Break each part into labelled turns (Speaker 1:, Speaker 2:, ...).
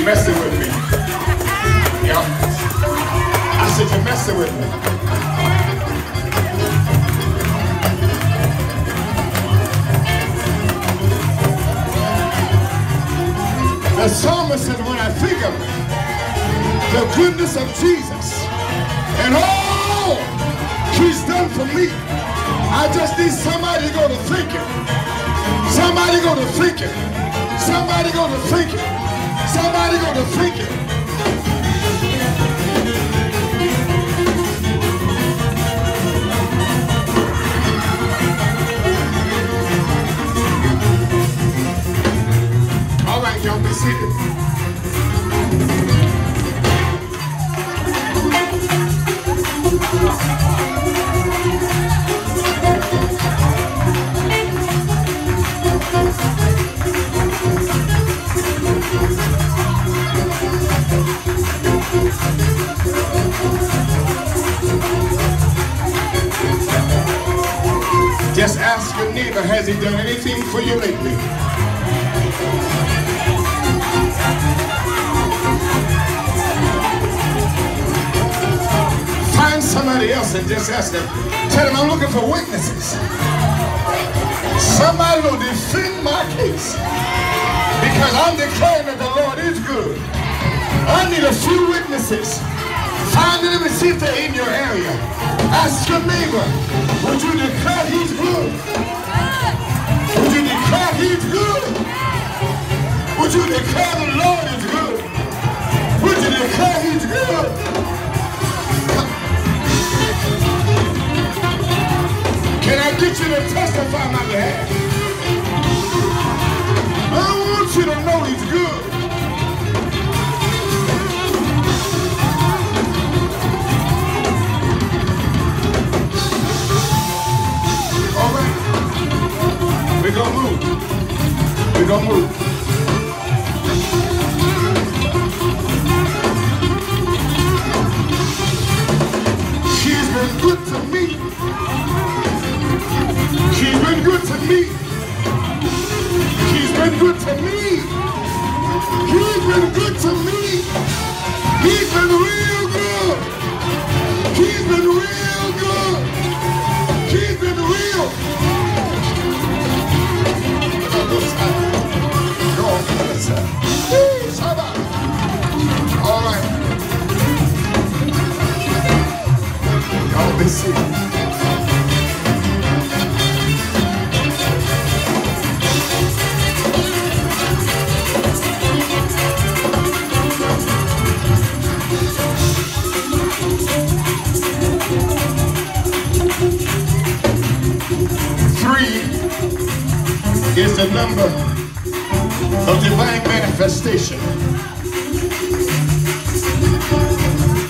Speaker 1: You messing with me. Yeah. I said you're messing with me. The psalmist said, when I think of the goodness of Jesus and all he's done for me, I just need somebody to go to thinking. Somebody go to thinking. Somebody go to thinking. Somebody gonna thinking. All right, y'all. Just ask your neighbor, has he done anything for you lately? Find somebody else and just ask them. Tell them I'm looking for witnesses. Somebody will defend my case. Because I'm declaring that the Lord is good. I need a few witnesses. Find see if in your area. Ask your neighbor, would you declare he's good? Would you declare he's good? Would you declare the Lord is good? Would you declare he's good? Can I get you to testify my behalf? I want you to know he's good. Move. She's been good to me. She's been good to me. Three is the number of divine manifestation.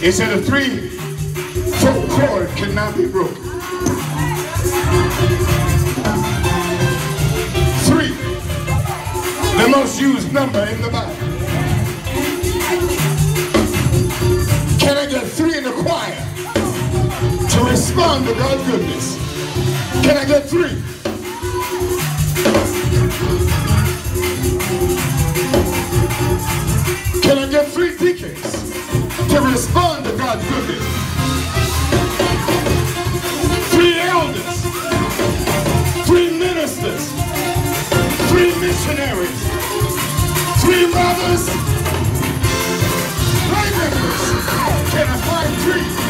Speaker 1: It said a three foot cord cannot be broken. Three, the most used number in the Bible. Can I get three in the choir to respond to God's goodness? Can I get three? Missionaries, three mothers, three members. Can I find three